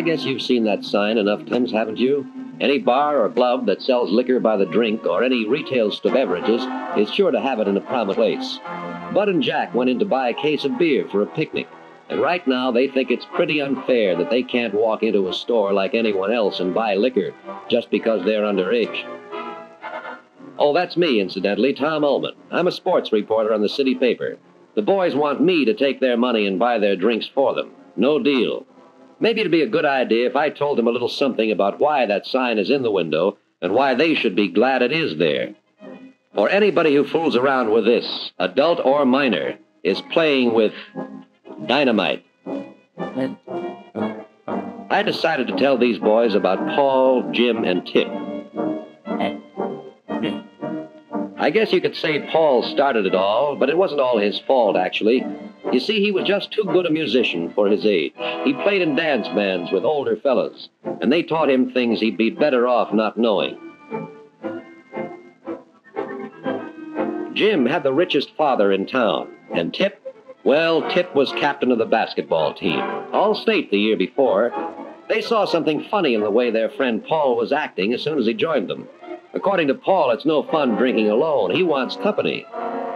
I guess you've seen that sign enough times, haven't you? Any bar or club that sells liquor by the drink or any retail store beverages is sure to have it in a prominent place. Bud and Jack went in to buy a case of beer for a picnic, and right now they think it's pretty unfair that they can't walk into a store like anyone else and buy liquor just because they're underage. Oh, that's me, incidentally, Tom Ullman. I'm a sports reporter on the city paper. The boys want me to take their money and buy their drinks for them. No deal. Maybe it'd be a good idea if I told them a little something about why that sign is in the window and why they should be glad it is there. For anybody who fools around with this, adult or minor, is playing with dynamite. I decided to tell these boys about Paul, Jim, and Tip. Hmm. I guess you could say Paul started it all, but it wasn't all his fault, actually. You see, he was just too good a musician for his age. He played in dance bands with older fellas, and they taught him things he'd be better off not knowing. Jim had the richest father in town, and Tip, well, Tip was captain of the basketball team, all state the year before. They saw something funny in the way their friend Paul was acting as soon as he joined them. According to Paul, it's no fun drinking alone. He wants company.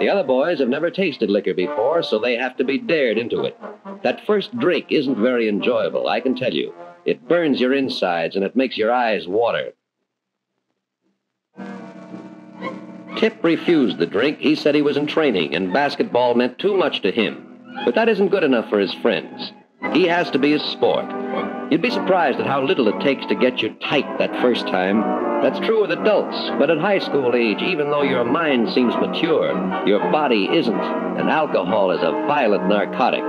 The other boys have never tasted liquor before, so they have to be dared into it. That first drink isn't very enjoyable, I can tell you. It burns your insides and it makes your eyes water. Tip refused the drink. He said he was in training and basketball meant too much to him. But that isn't good enough for his friends. He has to be a sport. You'd be surprised at how little it takes to get you tight that first time. That's true with adults, but at high school age, even though your mind seems mature, your body isn't, and alcohol is a violent narcotic.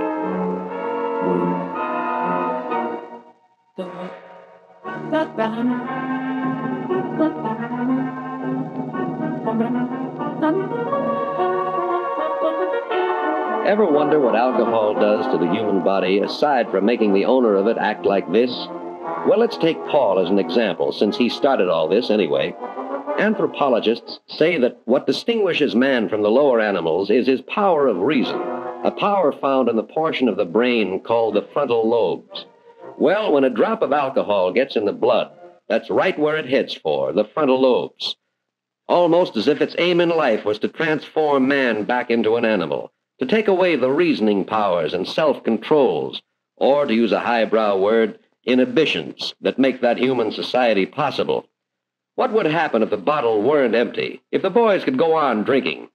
Ever wonder what alcohol does to the human body aside from making the owner of it act like this? Well, let's take Paul as an example, since he started all this anyway. Anthropologists say that what distinguishes man from the lower animals is his power of reason, a power found in the portion of the brain called the frontal lobes. Well, when a drop of alcohol gets in the blood, that's right where it heads for, the frontal lobes. Almost as if its aim in life was to transform man back into an animal, to take away the reasoning powers and self controls, or, to use a highbrow word, inhibitions that make that human society possible. What would happen if the bottle weren't empty, if the boys could go on drinking?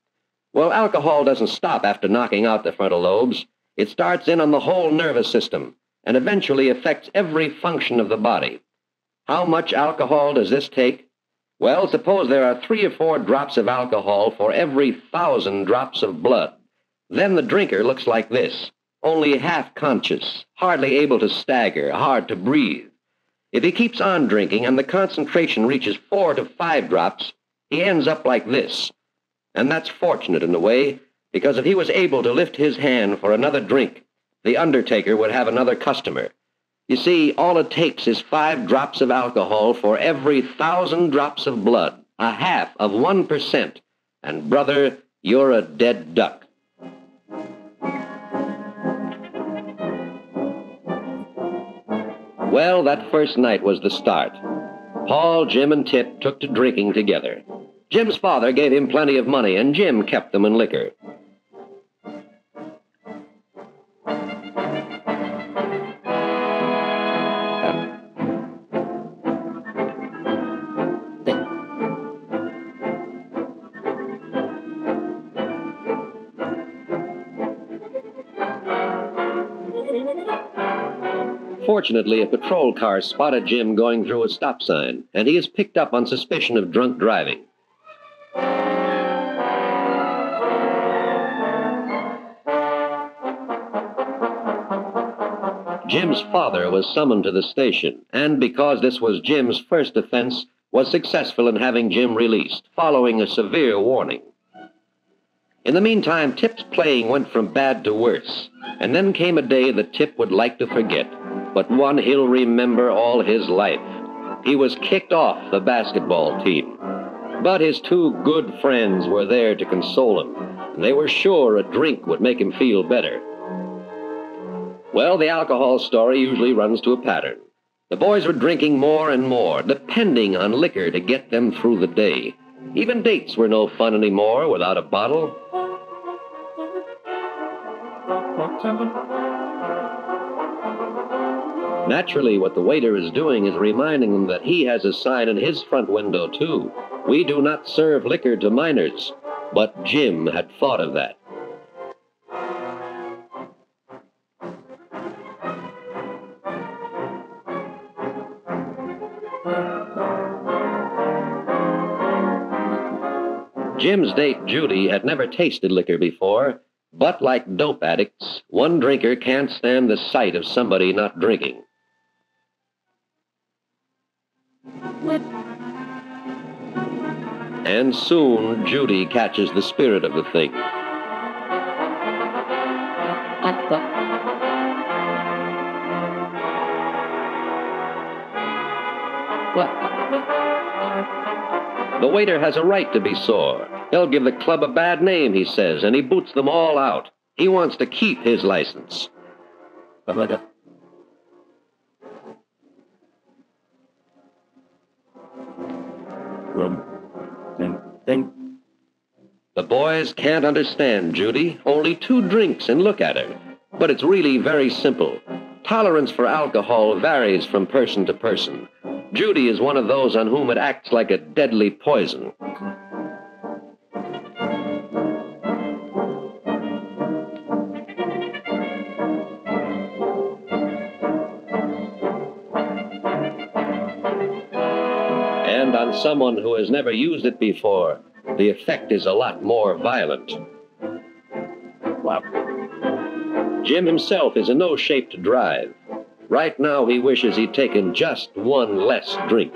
Well, alcohol doesn't stop after knocking out the frontal lobes. It starts in on the whole nervous system and eventually affects every function of the body. How much alcohol does this take? Well, suppose there are three or four drops of alcohol for every thousand drops of blood. Then the drinker looks like this only half conscious, hardly able to stagger, hard to breathe. If he keeps on drinking and the concentration reaches four to five drops, he ends up like this. And that's fortunate in a way, because if he was able to lift his hand for another drink, the undertaker would have another customer. You see, all it takes is five drops of alcohol for every thousand drops of blood, a half of one percent. And brother, you're a dead duck. Well, that first night was the start. Paul, Jim, and Tip took to drinking together. Jim's father gave him plenty of money, and Jim kept them in liquor. Fortunately, a patrol car spotted Jim going through a stop sign, and he is picked up on suspicion of drunk driving. Jim's father was summoned to the station, and because this was Jim's first offense, was successful in having Jim released, following a severe warning. In the meantime, Tip's playing went from bad to worse, and then came a day that Tip would like to forget but one he'll remember all his life. He was kicked off the basketball team. But his two good friends were there to console him, and they were sure a drink would make him feel better. Well, the alcohol story usually runs to a pattern. The boys were drinking more and more, depending on liquor to get them through the day. Even dates were no fun anymore without a bottle. Naturally, what the waiter is doing is reminding them that he has a sign in his front window, too. We do not serve liquor to minors. But Jim had thought of that. Jim's date, Judy, had never tasted liquor before, but like dope addicts, one drinker can't stand the sight of somebody not drinking. And soon Judy catches the spirit of the thing. The waiter has a right to be sore. He'll give the club a bad name, he says, and he boots them all out. He wants to keep his license. Uh, The boys can't understand Judy. Only two drinks and look at her. But it's really very simple. Tolerance for alcohol varies from person to person. Judy is one of those on whom it acts like a deadly poison. On someone who has never used it before, the effect is a lot more violent. Wow. Jim himself is in no shape to drive. Right now, he wishes he'd taken just one less drink.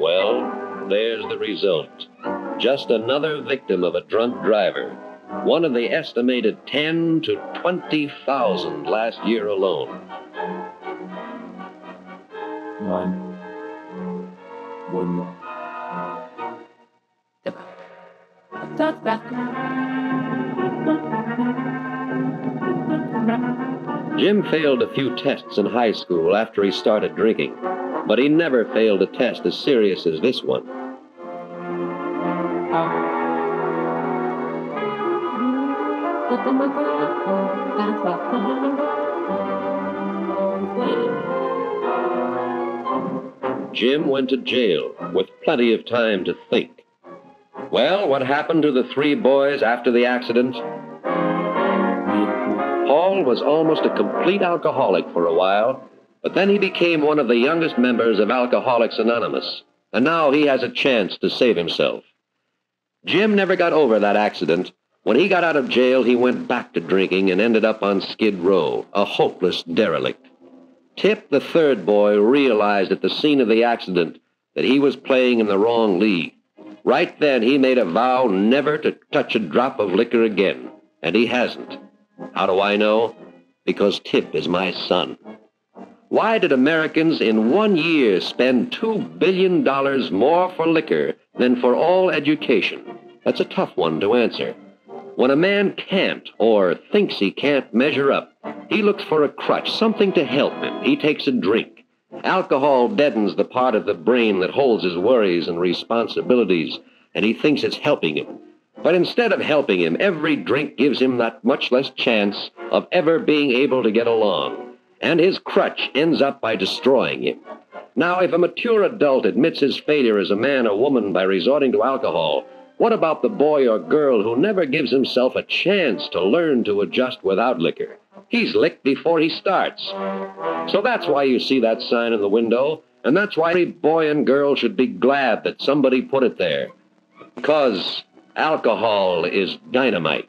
Well, there's the result. Just another victim of a drunk driver. One of the estimated 10 to 20,000 last year alone. One. One. Jim failed a few tests in high school after he started drinking, but he never failed a test as serious as this one. Jim went to jail with plenty of time to think. Well, what happened to the three boys after the accident? Paul was almost a complete alcoholic for a while, but then he became one of the youngest members of Alcoholics Anonymous, and now he has a chance to save himself. Jim never got over that accident. When he got out of jail, he went back to drinking and ended up on Skid Row, a hopeless derelict. Tip, the third boy, realized at the scene of the accident that he was playing in the wrong league. Right then, he made a vow never to touch a drop of liquor again, and he hasn't. How do I know? Because Tip is my son. Why did Americans in one year spend $2 billion more for liquor than for all education? That's a tough one to answer. When a man can't or thinks he can't measure up, he looks for a crutch, something to help him. He takes a drink. Alcohol deadens the part of the brain that holds his worries and responsibilities, and he thinks it's helping him. But instead of helping him, every drink gives him that much less chance of ever being able to get along. And his crutch ends up by destroying him. Now, if a mature adult admits his failure as a man or woman by resorting to alcohol, what about the boy or girl who never gives himself a chance to learn to adjust without liquor? He's licked before he starts. So that's why you see that sign in the window, and that's why every boy and girl should be glad that somebody put it there. Because alcohol is dynamite.